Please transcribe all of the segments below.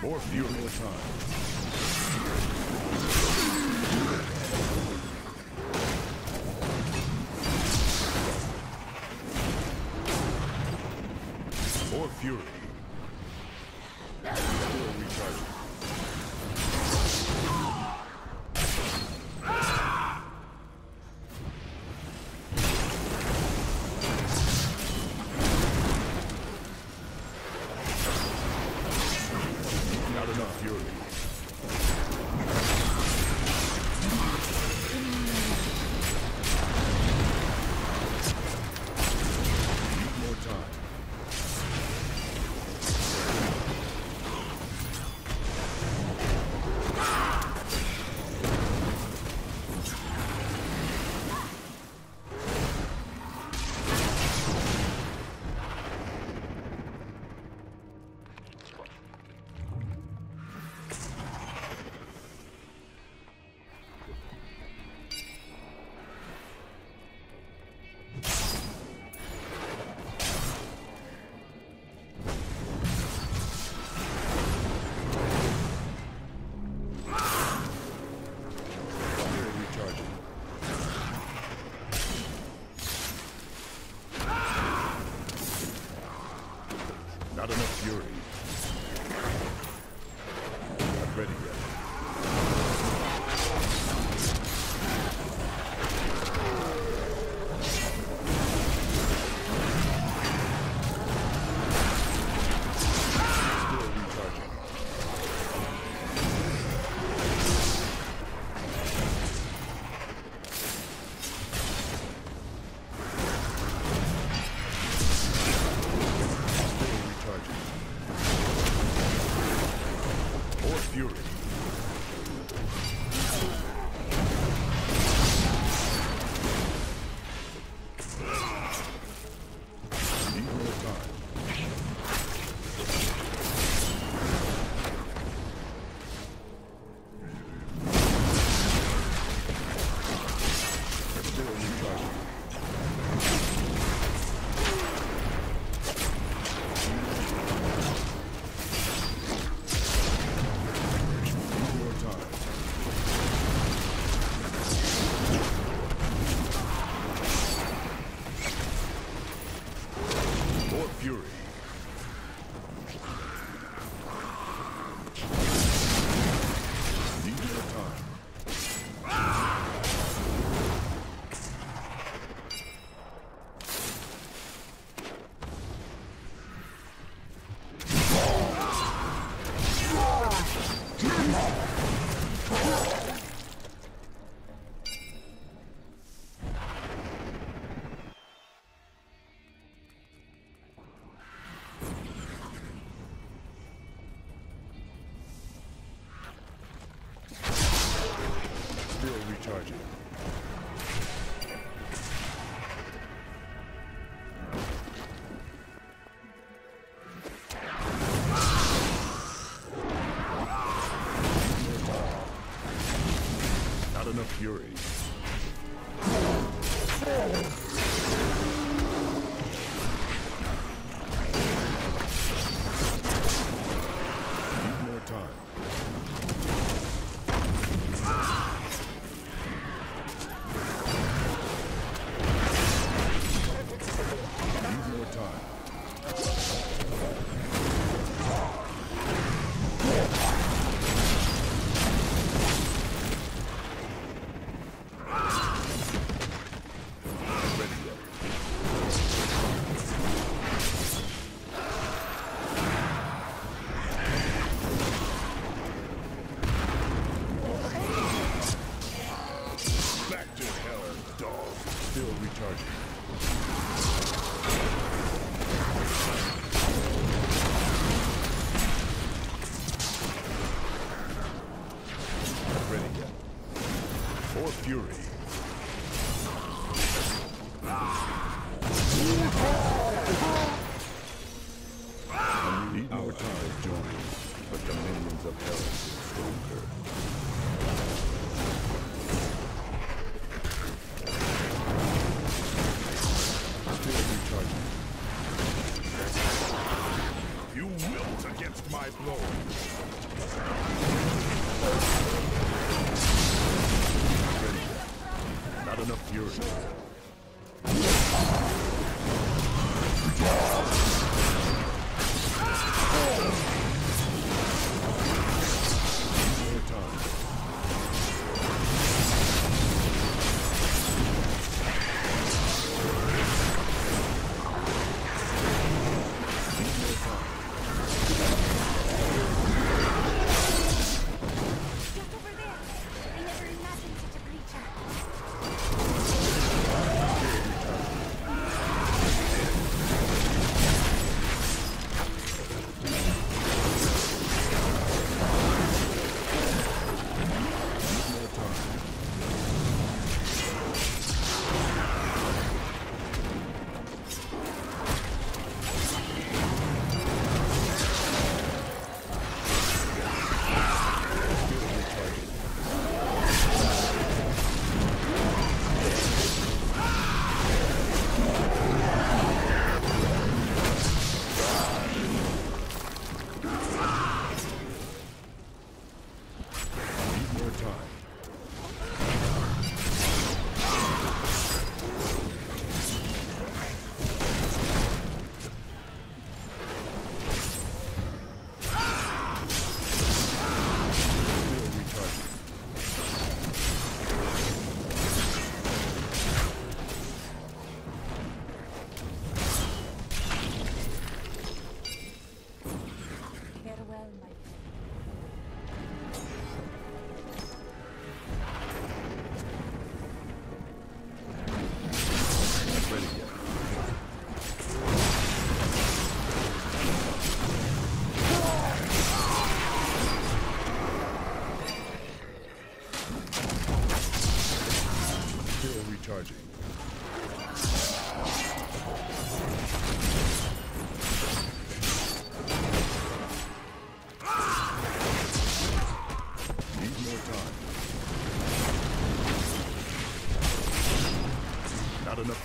More. More time. Fury. Enough fury. My blow. Not enough fury.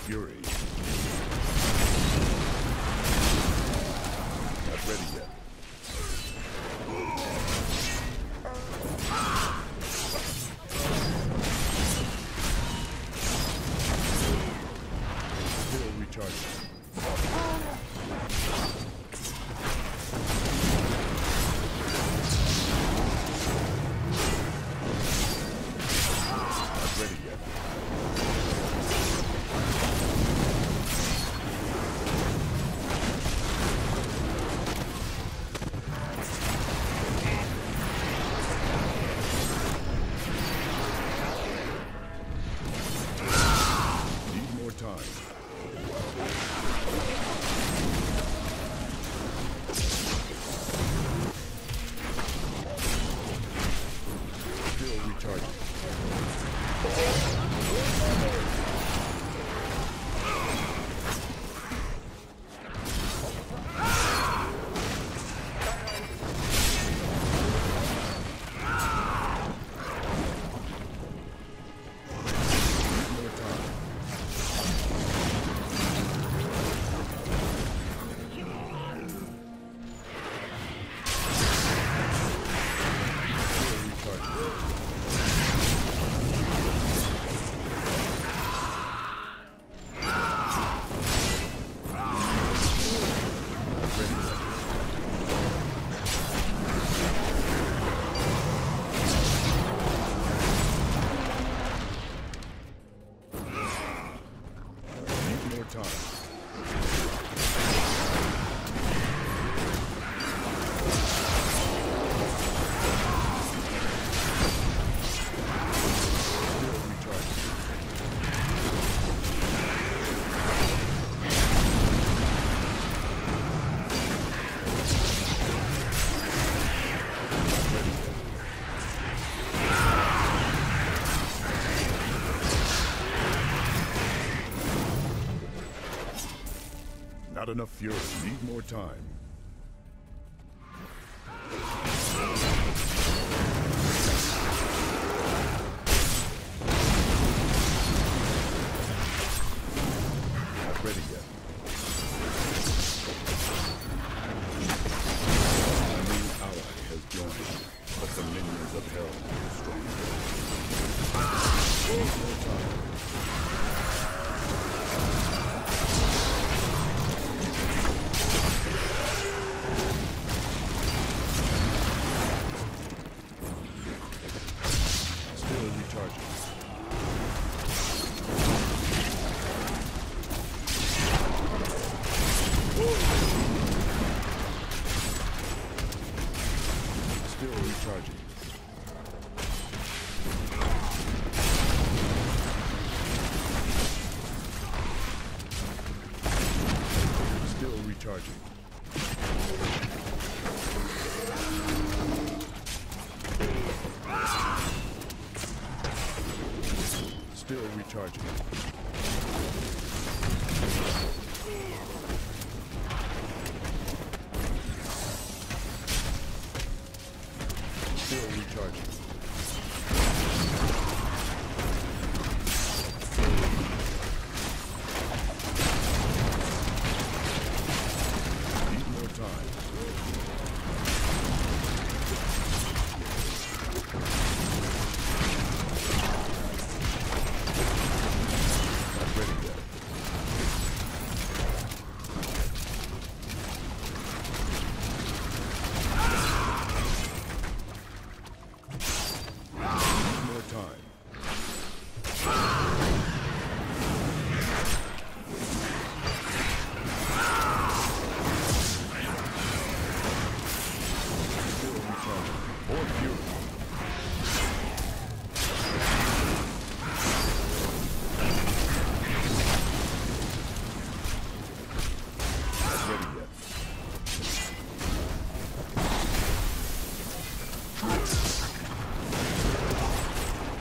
Fury. Enough fury. Need more time. Still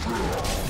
More